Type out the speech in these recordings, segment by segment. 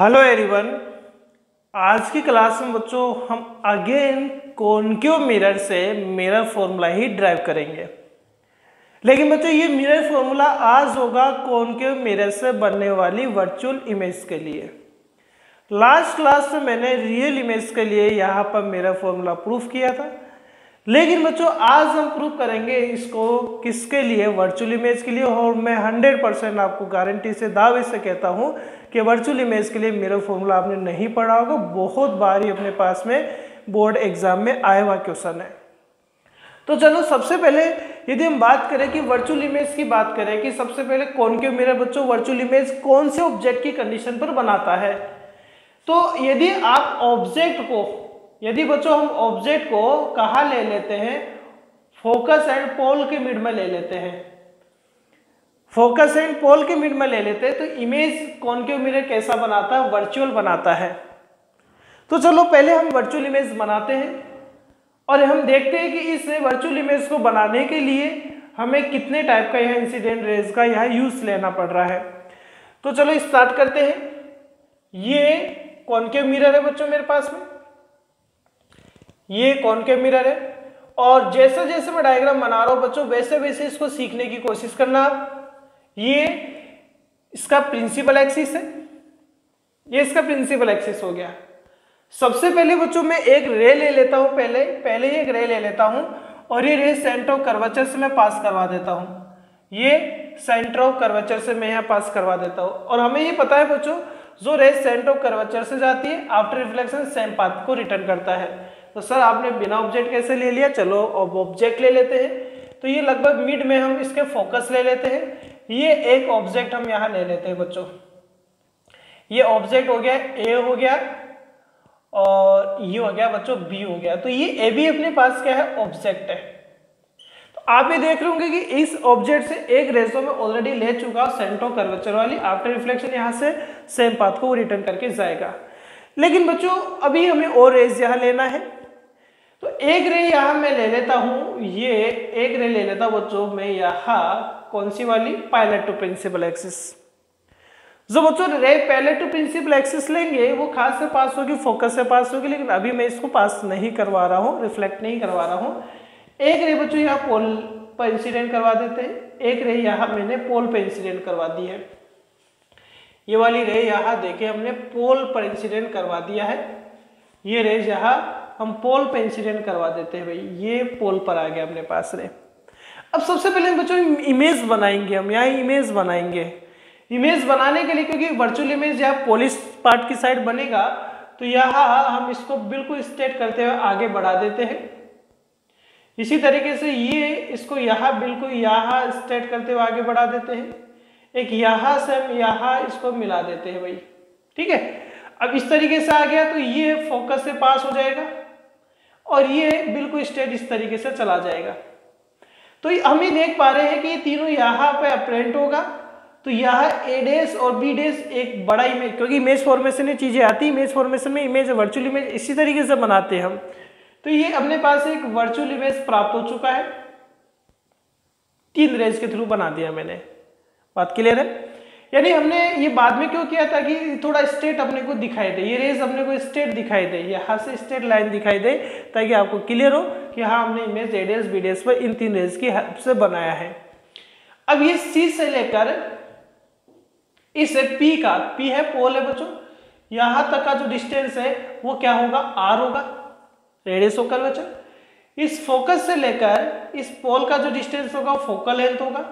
Hello everyone, आज की class में बच्चों हम अगेन कॉनक्यू मिरर से मिरर फॉर्मूला ही ड्राइव करेंगे। लेकिन बच्चों, ये मिरर फॉर्मूला आज होगा कॉनक्यू मिरर से बनने वाली वर्चुअल इमेज के लिए। लास्ट क्लास में मैंने रियल इमेज के लिए यहाँ पर मिरर फॉर्मूला प्रूफ किया था। लेकिन बच्चों, आज हम प्रूव करेंगे इसको किसके लिए? वर्चुअल इमेज के लिए। और मैं 100 परसेंट आपको गारंटी से, दावे से कहता हूँ कि वर्चुअल इमेज के लिए मेरा फॉर्मूला आपने नहीं पढ़ा होगा। बहुत बार ही अपने पास में बोर्ड एग्ज़ाम में आया हुआ क्वेश्चन है। तो चलो, सबसे पहले यदि हम बात करें कि वर्चुअल इमेज की बात करें कि सबसे पहले कौन क्यों मेरे बच्चों? वर्चुअल इमेज कौन से ऑब्जेक्ट की कंडीशन पर बनाता है? तो यदि आप ऑब्जेक्ट को यदि बच्चों हम ऑब्जेक्ट को कहा ले लेते हैं? फोकस एंड पोल के मिड में ले लेते हैं। फोकस एंड पोल के मिड में ले लेते हैं तो इमेज कौन कॉनकेव मिरर कैसा बनाता है? वर्चुअल बनाता है। तो चलो पहले हम वर्चुअल इमेज बनाते हैं और हम देखते हैं कि इस वर्चुअल इमेज को बनाने के लिए हमें कितने टाइप का यह इंसिडेंट रेज का यह यूज़ लेना पड़ रहा है। तो चलो स्टार्ट करते हैं। ये कौन कॉनकेव मिरर है बच्चों मेरे पास में? ये कॉनकेव मिरर है? और जैसे जैसे मैं डायग्राम बना रहा हूँ बच्चों, वैसे वैसे इसको सीखने की कोशिश करना आप। ये इसका प्रिंसिपल एक्सिस है। ये इसका प्रिंसिपल एक्सिस हो गया। सबसे पहले बच्चों मैं एक रे ले लेता हूँ पहले पहले ही एक रे ले लेता हूँ और ये रे सेंटर ऑफ़ कर्वेचर से मैं पास करवा देता हूँ। ये सेंटर ऑफ़ कर्वेचर से मैं यहाँ पास करवा देता हूँ। और हमें ये पता है बच्चों, जो रे सेंटर ऑफ़ कर्वेचर से जाती है आफ्टर रिफ्लेक्शन सेम पाथ को रिटर्न करता है। तो सर, आपने बिना ऑब्जेक्ट कैसे ले लिया? चलो, अब ऑब्जेक्ट ले लेते हैं। तो ये लगभग मिड में हम इसके फोकस ले लेते हैं। ये एक ऑब्जेक्ट हम यहाँ ले लेते हैं, बच्चों। ये ऑब्जेक्ट हो गया ए हो गया और ये हो गया, बच्चों बी हो गया। तो ये ए भी अपने पास क्या है? ऑब्जेक्ट है। तो आप ये देख रहे होंगे कि इस ऑब्जेक्ट से एक रेसो में ऑलरेडी ले चुका सेंटो कर्वेचर वाली आफ्टर रिफ्लेक्शन यहाँ से सेम पाथ को रिटर्न करके जाएगा। लेकिन बच्चों, अभी हमें और रेस यहाँ लेना है। तो एक रे यहाँ मैं ले लेता हूँ, ये एक रे ले लेता बच्चों मैं यहाँ कौन सी वाली? पायलट टू प्रिंसिपल एक्सिस जो बच्चों रे पहले टू प्रिंसिपल एक्सिस लेंगे, वो खास से पास होगी फोकस से पास होगी, लेकिन अभी मैं इसको पास नहीं करवा रहा हूँ रिफ्लेक्ट नहीं करवा रहा हूँ। एक रे बच्चों यहाँ पोल पर इंसिडेंट करवा देते हैं, एक रे यहाँ मैंने पोल पर इंसिडेंट करवा दी है। ये वाली रे यहाँ देखे हमने पोल पर इंसिडेंट करवा दिया है, ये रेज यहाँ हम पोल पे इंसिडेंट करवा देते हैं भाई। ये पोल पर आ गया अपने पास रे। अब सबसे पहले बच्चों इमेज बनाएँगे हम यहाँ इमेज बनाएँगे। इमेज बनाने के लिए क्योंकि वर्चुअल इमेज यहाँ पोलिस पार्ट की साइड बनेगा तो यहाँ हम इसको बिल्कुल स्ट्रेट करते हुए आगे बढ़ा देते हैं। इसी तरीके से ये इसको यहाँ बिल्कुल यहाँ स्ट्रेट करते हुए आगे बढ़ा देते हैं। एक यहाँ से हम यहाँ इसको मिला देते हैं भाई। ठीक है? अब इस तरीके से आ गया तो ये फोकस से पास हो जाएगा। और ये बिल्कुल स्टेट इस तरीके से चला जाएगा। तो हम ये देख पा रहे हैं कि ये तीनों यहाँ पे अप्रेंट होगा। तो यहाँ ए डेस और बी डेस एक बड़ा इमेज क्योंकि इमेज फॉर्मेशन में चीज़ें आती है इमेज फॉर्मेशन में इमेज वर्चुअल इमेज इसी तरीके से बनाते हैं हम। तो ये अपने पास एक वर्चुअल इमेज प्राप्त हो चुका है। तीन रेज के थ्रू बना दिया मैंने। बात क्लियर है? यानी हमने ये बाद में क्यों किया था कि थोड़ा स्टेट अपने को दिखाई दे, ये रेज अपने को स्टेट दिखाई दे यहाँ से स्टेट लाइन दिखाई दे, ताकि आपको क्लियर हो कि हाँ हमने इमेज एडेस बीडेस पर इन तीन रेज की हेल्प से बनाया है। अब ये सी से लेकर इस पी का पी है पोल है बच्चों, यहाँ तक का जो डिस्टेंस है, वो क्या होगा? आर होगा रेडियस होकर बच्चों। इस फोकस से लेकर, इस पोल का जो डिस्टेंस होगा, वो फोकल लेंथ होगा।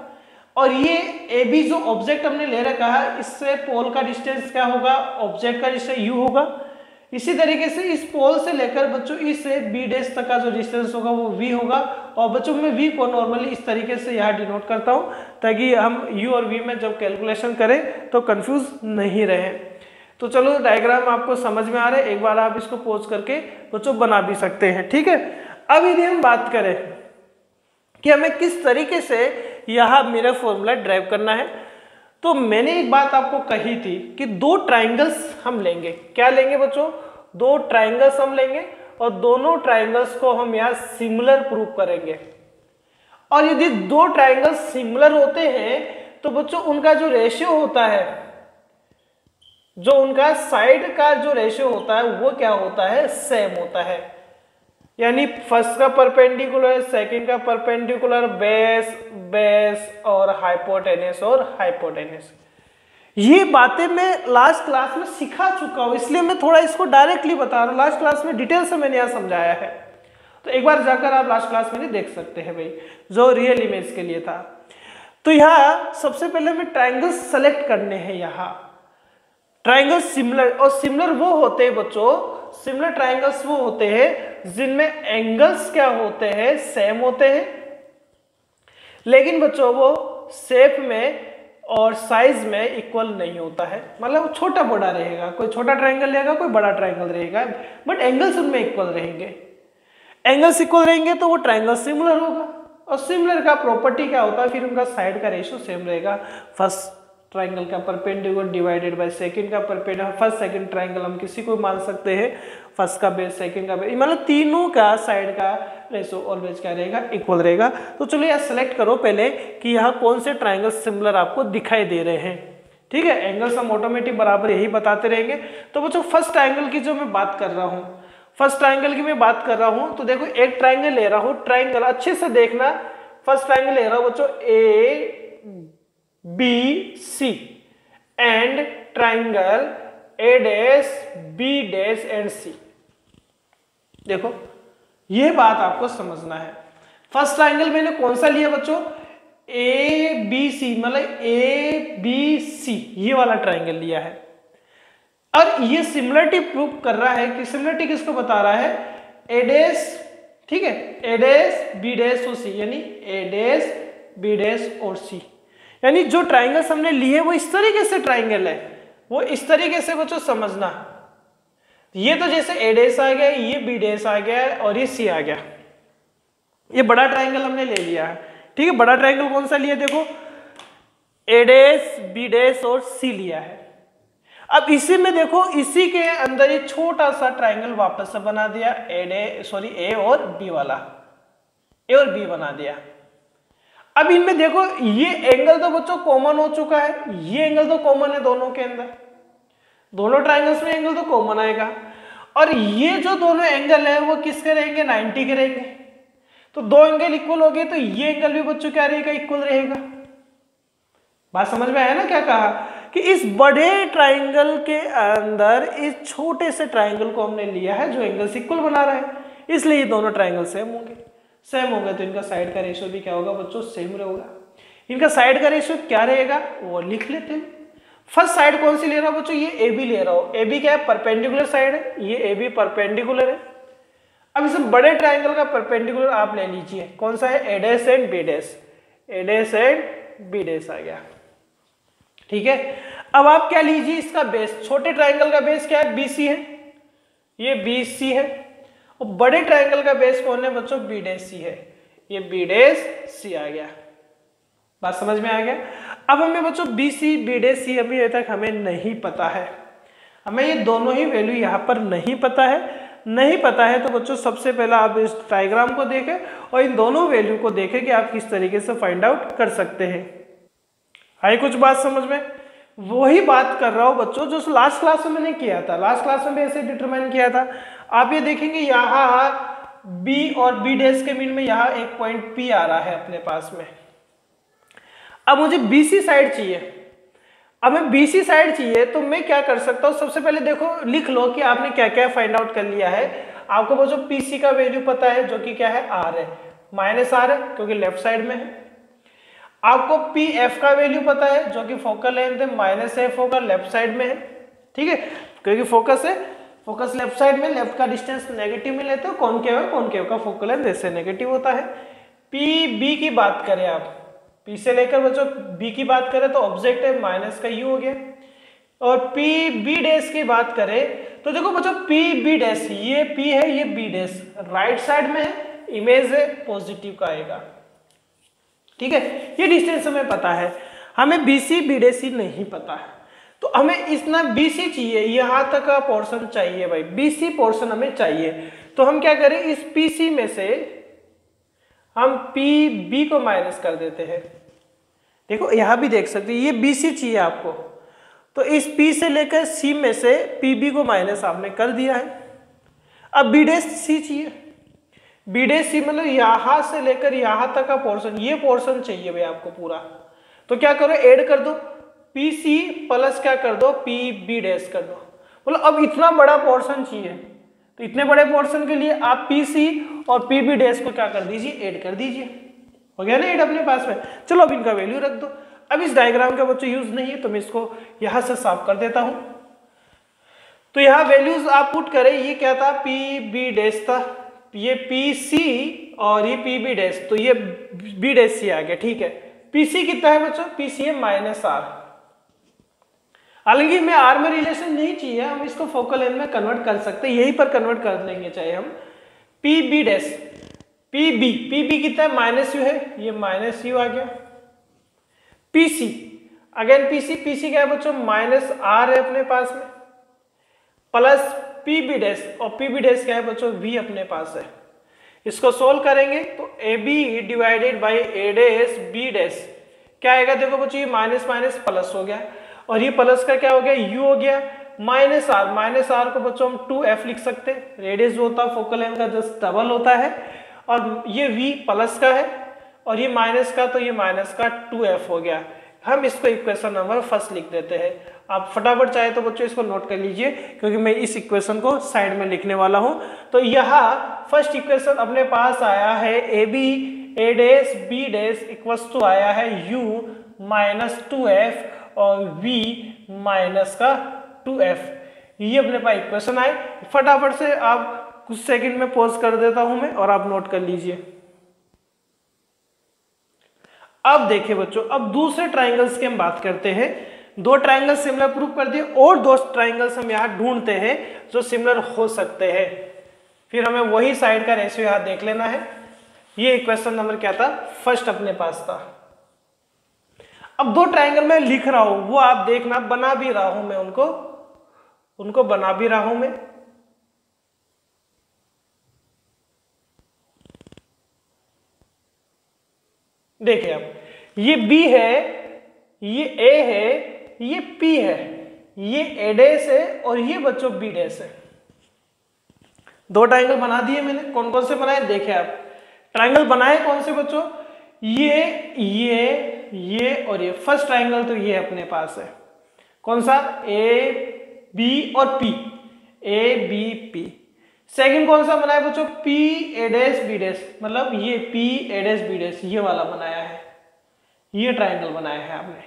और ये ए बी जो ऑब्जेक्ट हमने ले रखा है, इससे पोल का डिस्टेंस क्या होगा? ऑब्जेक्ट का डिस्टेंस यू होगा। इसी तरीके से इस पोल से लेकर बच्चों, इस बी डेस तक का जो डिस्टेंस होगा वो वी होगा। और बच्चों, में वी को नॉर्मली इस तरीके से यहाँ डिनोट करता हूँ, ताकि हम यू और वी में जब कैलकुलेशन करें तो कंफ्यूज नहीं रहे। तो चलो डायग्राम आपको समझ में आ रहा है, एक बार आप इसको पोज करके बच्चों बना भी सकते हैं, ठीक है? अब यदि हम बात करें कि हमें किस तरीके से यह मेरा फॉर्मूला ड्राइव करना है। तो मैंने एक बात आपको कही थी कि दो ट्राइंगल्स हम लेंगे। क्या लेंगे बच्चों? दो ट्राइंगल्स हम लेंगे और दोनों ट्राइंगल्स को हम यहाँ सिमिलर प्रूव करेंगे। और यदि दो ट्राइंगल्स सिमिलर होते हैं तो बच्चों उनका जो रेशियो होता है, जो उनका साइड का जो रेशियो होता है, वो क्या होता है? सेम होता है। यानी फ़र्स्ट का परपेंडिकुलर, सेकंड का परपेंडिकुलर, बेस बेस और हाइपोटेनिस और हाइपोटेनिस। ये बातें मैं लास्ट क्लास में सिखा चुका हूँ, इसलिए मैं थोड़ा इसको डायरेक्टली बता रहा हूँ। लास्ट क्लास में डिटेल से मैंने यहाँ समझाया है। तो एक बार जाकर आप लास्ट क्लास में नहीं देख सकते हैं भाई, जो रियल इमेज के लिए था। तो यहाँ सबसे पहले हमें ट्राइंगल सेलेक्ट करने हैं यहाँ। ट्राइंगल सिमिलर, और सिमिलर वो होते हैं बच्चों, सिमिलर ट्राइंगल्स वो होते हैं जिनमें एंगल्स क्या होते हैं, सेम होते हैं। लेकिन बच्चों, वो शेप में और साइज़ में इक्वल नहीं होता है। मतलब छोटा बड़ा रहेगा, कोई छोटा ट्राइंगल रहेगा कोई बड़ा ट्राइंगल रहेगा बट एंगल्स उनमें इक्वल रहेंगे। एंगल्स इक्वल रहेंगे तो वो ट्राइंगल सिमिलर होगा, और सिमिलर का प्रॉपर्टी क्या होता है, फिर उनका साइड का रेशियो सेम रहेगा। फ़र्स्ट ट्राइंगल का परपेंडिकुलर डिवाइडेड बाय सेकंड का परपेंडिकुलर फ़र्स्ट सेकंड ट्राइंगल हम किसी को मान सकते हैं। फ़र्स्ट का बेस सेकंड का बेस मतलब तीनों का साइड का रेशो ऑलवेज क्या रहेगा? इक्वल रहेगा। तो चलो यह सेलेक्ट करो पहले कि यहाँ कौन से ट्राइंगल सिमिलर आपको दिखाई दे रहे हैं। ठीक है? एंगल्स हम ऑटोमेटिक बराबर यही बताते रहेंगे। तो बच्चों फ़र्स्ट ट्राइंगल की जो मैं बात कर रहा हूँ फ़र्स्ट ट्राइंगल की मैं बात कर रहा हूँ तो देखो एक ट्राइंगल ले रहा हूँ। ट्राइंगल अच्छे से देखना। फ़र्स्ट ट्राइंगल ले रहा हूँ बच्चों A B C and triangle A dash B dash and C देखो, ये बात आपको समझना है। फ़र्स्ट ट्राइंगल मैंने कौन सा लिया बच्चों? ए बी सी मतलब ए बी सी ये वाला ट्राइंगल लिया है। और ये सिमिलरिटी प्रूव कर रहा है कि सिमिलरिटी किसको बता रहा है? एडेस ठीक है? एडेस बी डेस और सी यानी एडेस बी डेस और सी यानी जो ट्राइंगल्स हमने लिए, वो इस तरीके से ट्राइंगल है। वो इस तरीके से बच्चों समझना। ये तो जैसे ए डेस आ गया, ये बी डेस आ गया, और ये सी आ गया। ये बड़ा ट्राइंगल हमने ले लिया है। ठीक है, बड़ा ट्राइंगल कौन सा लिया? देखो ए डेस बी डेस और सी लिया है। अब इसी में देखो, इसी के अंदर ये छोटा सा ट्राइंगल वापस से बना दिया ए डे सॉरी ए और बी वाला। ए और बी बना दिया। अब इनमें देखो, ये एंगल तो बच्चों कॉमन हो चुका है। ये एंगल तो कॉमन है दोनों के अंदर। दोनों ट्राइंगल्स में एंगल तो कॉमन आएगा। और ये जो दोनों एंगल है, वो किसके रहेंगे? 90 के रहेंगे। तो दो एंगल इक्वल हो गए तो ये एंगल भी बच्चों क्या रहेगा? इक्वल रहेगा। बात समझ में आया ना क्या कहा? कि इस बड़े ट्राइंगल के अंदर, इस छोटे से ट्राइंगल को हमने लिया है, जो एंगल इक्वल बना रहा है। इसलिए दोनों ट्राइंगल सेम होंगे। सेम होगा तो इनका साइड का रेशियो भी क्या होगा बच्चों सेम रहेगा। इनका साइड का रेशियो क्या रहेगा? वो लिख लेते हैं। फ़र्स्ट साइड कौन सी ले रहा हूँ बच्चों? ये ए बी ले रहा हूँ। ए बी क्या है? परपेंडिकुलर साइड है। ये ए बी परपेंडिकुलर है। अब इस बड़े ट्राइंगल का परपेंडिकुलर आप ले लीजिए। कौन सा है? A dash and B dash A dash and B dash आ गया। ठीक है? अब आप क्या लीजिए? इसका बेस छोटे ट्राइंगल का बेस क्या है? बीसी है। ये बी सी है। और बड़े ट्राइंगल का बेस कौन है बच्चों? बी डेस सी है। ये बी डेस सी आ गया। बात समझ में आ गया? अब हमें बच्चों B C B D C अभी तक हमें नहीं पता है। हमें ये दोनों ही वैल्यू यहाँ पर नहीं पता है। नहीं पता है तो बच्चों सबसे पहला आप इस डायग्राम को देखें और इन दोनों वैल्यू को देखें कि आप किस तरीके से फाइंड आउट कर सकते हैं। आई कुछ बात समझ में। वही बात कर रहा हूँ बच्चों, जो लास्ट क्लास में मैंने किया था। लास्ट क्लास में भी ऐसे डिटरमाइन किया था। आप ये देखेंगे यहाँ बी और बी डेस के मीन में यहाँ एक पॉइंट पी आ रहा है अपने पास में। अब मुझे बीसी साइड चाहिए। अब मैं बीसी साइड चाहिए तो मैं क्या कर सकता हूँ? सबसे पहले देखो, लिख लो कि आपने क्या क्या फाइंड आउट कर लिया है। आपको वो जो पीसी का वैल्यू पता है, जो कि क्या है? आर है। माइनस आर है, क्योंकि लेफ़्ट साइड में है। आपको पी एफ़ का वैल्यू पता है, जो कि फोकल लेंथ है। माइनस एफ़ होगा लेफ़्ट साइड में है। ठीक है? क्योंकि फोकस है फोकस लेफ़्ट साइड में, लेफ़्ट का डिस्टेंस नेगेटिव में लेते हो है, कौन केव का फोकल लेंथ ऐसे नेगेटिव होता है। पी बी की बात करें आप पी से लेकर बच्चों बी की बात करें तो ऑब्जेक्ट है माइनस का यू हो गया। और पी बी डेस की बात करें तो देखो बच्चों पी बी डेस ये पी है, ये बी डेस राइट साइड में है इमेज है पॉजिटिव का आएगा। ठीक है, ये डिस्टेंस हमें पता है, हमें बी सी बी ही नहीं पता है। तो हमें इतना बी सी चाहिए, यहाँ तक का पोर्शन चाहिए भाई। बी सी पोर्शन हमें चाहिए। तो हम क्या करें, इस पी सी में से हम पी बी को माइनस कर देते हैं। देखो, यहाँ भी देख सकते हैं, ये बी सी चाहिए आपको। तो इस पी से लेकर सी में से पी बी को माइनस आपने कर दिया है। अब बी डे सी चाहिए। बी डे सी मतलब यहाँ से लेकर यहाँ तक का पोर्शन ये पोर्शन चाहिए भाई आपको पूरा। तो क्या करो ऐड कर दो। पी सी प्लस क्या कर दो? पी बी डेस कर दो। बोलो, अब इतना बड़ा पोर्शन चाहिए। तो इतने बड़े पोर्शन के लिए आप पी सी और पी बी डेस को क्या कर दीजिए? ऐड कर दीजिए। हो गया ना ऐड अपने पास में? चलो, अब इनका वैल्यू रख दो। अब इस डायग्राम का बच्चों यूज़ नहीं है तो मैं इसको यहाँ से साफ़ कर देता हूँ। तो यहाँ वैल्यूज़ आप पुट करें, ये क्या था? पी बी डैश था। ये पी सी और ये पी बी डैश तो ये बी डैश सी आ गया, ठीक है। पी सी कितना है बच्चों? पी सी है माइनस आर हालाँकि हमें आर में रिलेशन नहीं चाहिए, हम इसको फोकल एन में कन्वर्ट कर सकते यहीं पर कन्वर्ट कर लेंगे चाहे हम P B dash P B P B कितना है? माइनस यू है। ये माइनस यू आ गया। पीसी अगेन पीसी पीसी क्या है बच्चों? माइनस आर है अपने पास में। प्लस पी बी डैश और पी बी डैश क्या है बच्चों? वी अपने पास है। इसको सोल्व करेंगे तो A B divided by A dash B dash क्या आएगा? देखो बच्चों, ये माइनस माइनस प्लस हो गया। और ये प्लस का क्या हो गया? यू हो गया। माइनस आर माइनस आर को बच्चों हम टू एफ़ लिख सकते हैं। रेडियस जो होता है फोकल लेंथ का जस्ट डबल होता है। और ये वी प्लस का है। और ये माइनस का तो ये माइनस का टू एफ़ हो गया। हम इसको इक्वेशन नंबर फ़र्स्ट लिख देते हैं। आप फटाफट चाहे तो बच्चों इसको नोट कर लीजिए, क्योंकि मैं इस इक्वेशन को साइड में लिखने वाला हूँ। तो यहाँ फ़र्स्ट इक्वेशन अपने पास आया है। A B A dash B dash equals to आया है यू माइनस टू एफ़ और वी माइनस का टू एफ़ ये अपने पास इक्वेशन आए। फटाफट से आप कुछ सेकंड में पोज कर देता हूँ मैं और आप नोट कर लीजिए। अब देखिए बच्चों, अब दूसरे ट्राइंगल्स की हम बात करते हैं। दो ट्राइंगल सिमिलर प्रूव कर दिए और दो ट्राइंगल्स हम यहाँ ढूंढते हैं जो सिमिलर हो सकते हैं। फिर हमें वही साइड का रेशियो यहाँ देख लेना है। ये इक्वेशन नंबर क्या था? फ़र्स्ट अपने पास था। अब दो ट्राइंगल मैं लिख रहा हूँ, वो आप देखना, बना भी रहा हूँ मैं उनको उनको बना भी रहा हूँ मैं। देखिए अब, ये बी है, ये ए है, ये पी है, ये ए डेस है और ये बच्चों बी डेस है। दो ट्राइंगल बना दिए मैंने कौन कौन से बनाए? देखे आप ट्राइंगल बनाए कौन से बच्चों? ये ये ये और ये फ़र्स्ट ट्राइंगल तो ये अपने पास है। कौन सा? ए बी और P A B P second कौन सा बनाया? बच्चों पी एडेस बी डेस मतलब ये पी एडेस बी डेस ये वाला बनाया है। ये ट्राइंगल बनाया है आपने।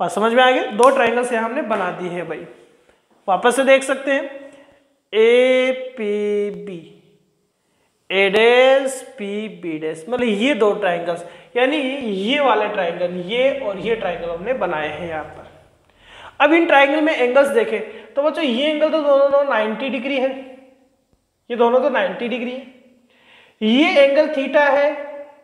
बात समझ में आ गया दो ट्राइंगल्स यहाँ हमने बना दी है भाई। वापस से देख सकते हैं। A P B A dash P B dash मतलब ये दो ट्राइंगल्स यानी ये वाले ट्राइंगल ये और ये ट्राइंगल हमने बनाए हैं यहाँ पर। अब इन ट्राइंगल में एंगल्स देखें तो बच्चों ये एंगल तो दोनों दोनों 90 डिग्री है। ये दोनों तो 90 डिग्री है। ये एंगल थीटा है,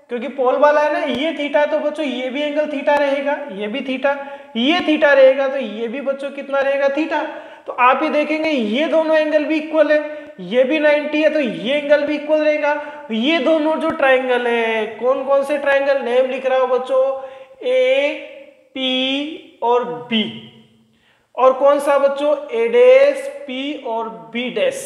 क्योंकि पोल वाला है ना, ये थीटा है तो बच्चों ये भी एंगल थीटा रहेगा, ये भी थीटा ये थीटा रहेगा तो ये भी बच्चों कितना रहेगा थीटा तो आप ही देखेंगे, ये दोनों एंगल भी इक्वल है। ये भी 90 है तो ये एंगल भी इक्वल रहेगा। ये दोनों जो ट्राइंगल है कौन कौन से ट्राइंगल नेम लिख रहा हो बच्चों। ए पी और बी और कौन सा बच्चों? ए डेस पी और बी डेस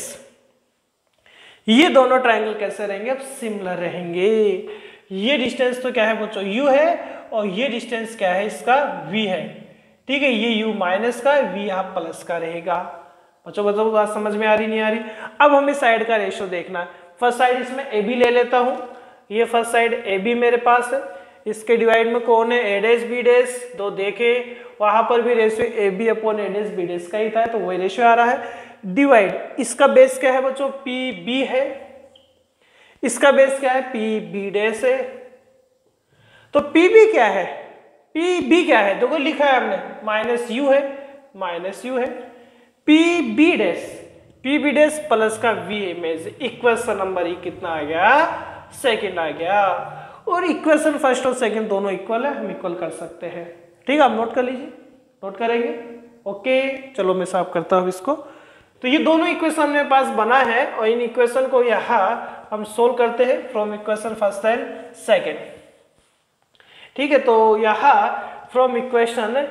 ये दोनों ट्राइंगल कैसे रहेंगे? अब सिमिलर रहेंगे। ये डिस्टेंस तो क्या है बच्चों? U है और ये डिस्टेंस क्या है? इसका v है। ठीक है, ये u माइनस का, v यहाँ प्लस का रहेगा। बच्चों बताओ बात समझ में आ रही, नहीं आ रही? अब हमें साइड का रेशो देखना है। फ़र्स्ट साइड इसमें ए बी ले लेता हूँ। ये फ़र्स्ट साइड ए बी मेरे पास है। इसके डिवाइड में कौन है? ए डेस बी डेस दो देखे। वहाँ पर भी ratio A B upon A dash B dash का ही था तो वही रेशियो आ रहा है। डिवाइड इसका बेस क्या है बच्चों? पी बी है। इसका बेस क्या है? पी बी डेस है। तो पी बी क्या है? पी बी क्या है? देखो, लिखा है हमने। माइनस यू है। माइनस यू है। P B dash P B dash plus का वी इमेज इक्वेशन नंबर ही कितना आ गया? सेकंड आ गया। और इक्वेशन फ़र्स्ट और सेकंड दोनों इक्वल है, हम इक्वल कर सकते हैं। ठीक है, आप नोट कर लीजिए। नोट करेंगे। ओके चलो मैं साफ़ करता हूँ इसको। तो ये दोनों इक्वेशन मेरे पास बना है और इन इक्वेशन को यहाँ हम सोल्व करते हैं from equation first and second ठीक है तो यहाँ from equation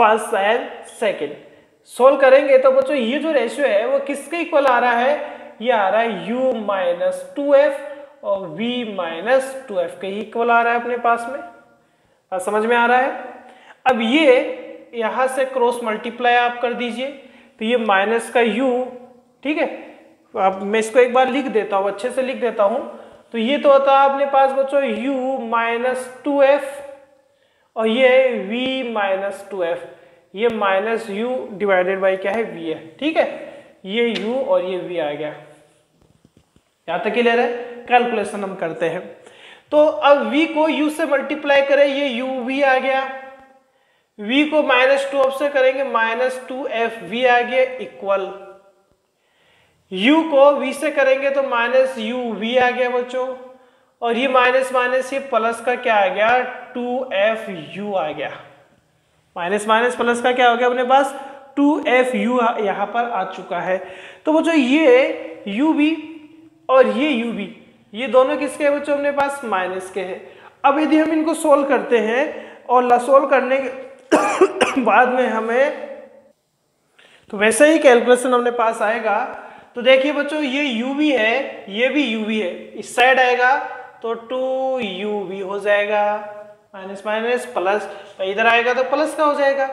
first and second. Solve करेंगे तो बच्चों ये जो रेशियो है वो किसके इक्वल आ रहा है? ये आ रहा है u माइनस टू एफ़ और v माइनस टू एफ़ के ही इक्वल आ रहा है अपने पास में। आ, समझ में आ रहा है? अब ये यहाँ से क्रॉस मल्टीप्लाई आप कर दीजिए तो ये माइनस का u ठीक है? अब मैं इसको एक बार लिख देता हूँ अच्छे से लिख देता हूँ। तो ये तो होता है अपने पास बच्चों u माइनस टू एफ़ और ये v माइनस टू एफ़ ये माइनस यू डिवाइडेड बाई क्या है? V है. ठीक है? ये u और ये v आ गया. यहाँ तक क्लियर है? कैलकुलेशन हम करते हैं. तो अब v को u से मल्टीप्लाई करें, ये u v आ गया. V को माइनस टू एफ़ से करेंगे माइनस टू एफ़ वी आ गया इक्वल u को v से करेंगे तो माइनस यू वी आ गया बच्चों. और ये माइनस माइनस ये प्लस का क्या आ गया? टू एफ़ यू आ गया। माइनस माइनस प्लस का क्या हो गया अपने पास? टू एफ़ यू यहाँ पर आ चुका है। तो बच्चों, ये यू बी और ये यू बी, ये दोनों किसके हैं बच्चों अपने पास? माइनस के हैं। अब यदि हम इनको सोल्व करते हैं और सोल्व करने के बाद में हमें तो वैसे ही कैलकुलेशन अपने पास आएगा। तो देखिए बच्चों, ये यू भी है, ये भी यू भी है। इस साइड आएगा तो टू यू भी हो जाएगा माइनस माइनस प्लस इधर आएगा तो प्लस का हो जाएगा।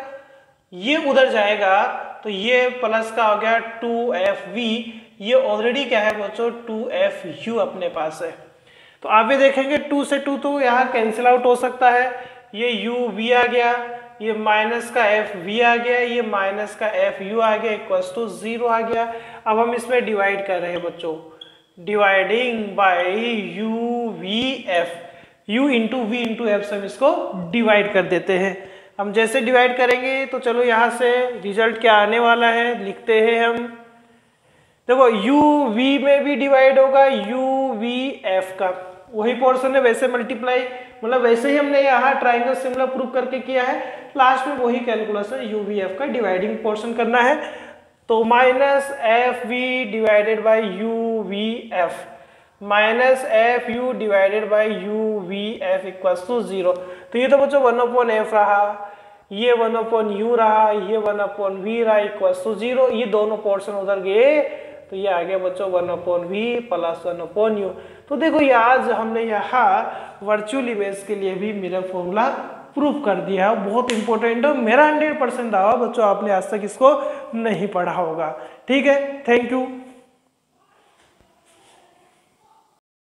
ये उधर जाएगा तो ये प्लस का हो गया टू एफ़ वी। ये ऑलरेडी क्या है बच्चों? टू एफ़ यू अपने पास है। तो आप भी देखेंगे टू से टू तो यहाँ कैंसिल आउट हो सकता है। ये यू वी आ गया, ये माइनस का एफ़ वी आ गया, ये माइनस का एफ़ यू आ गया इक्वल्स टू ज़ीरो आ गया। अब हम इसमें डिवाइड कर रहे हैं बच्चों। Dividing by U V F U into V into F से हम इसको डिवाइड कर देते हैं। हम जैसे डिवाइड करेंगे तो चलो यहाँ से रिज़ल्ट क्या आने वाला है, लिखते हैं हम। देखो यू वी में भी डिवाइड होगा यू वी एफ़ का। वही पोर्शन है, वैसे मल्टीप्लाई मतलब वैसे ही हमने यहाँ ट्राइंगल सिमिलर प्रूव करके किया है। लास्ट में वही कैलकुलेशन यू वी एफ़ का डिवाइडिंग पोर्शन करना है। तो minus F V divided by U V F minus F U divided by U V F equals to zero तो ये तो बच्चों वन अपॉन एफ़ रहा, ये वन अपॉन यू रहा, ये वन अपॉन वी रहा इक्वल्स टू ज़ीरो ये दोनों पोर्शन उधर गए तो ये आ गया बच्चों one upon V plus one upon U तो देखो ये आज हमने यहाँ वर्चुअल इमेज के लिए भी मेरा फॉर्मूला प्रूफ कर दिया है। बहुत इंपॉर्टेंट है मेरा हंड्रेड परसेंट दावा बच्चों आपने आज तक इसको नहीं पढ़ा होगा। ठीक है? Thank you